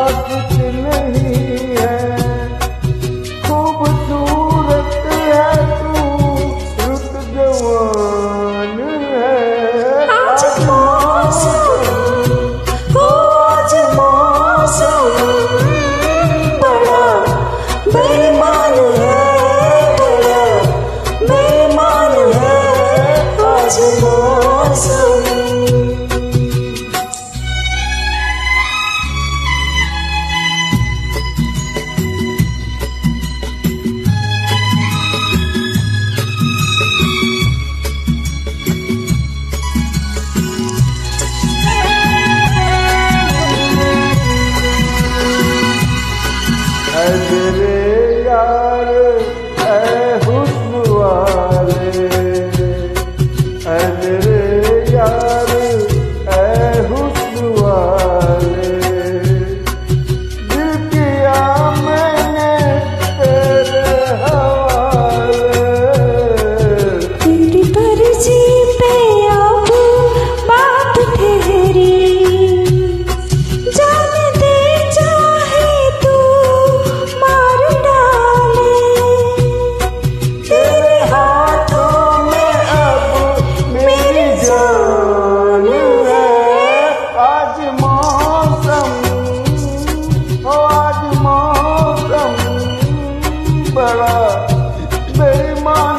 रात में أدري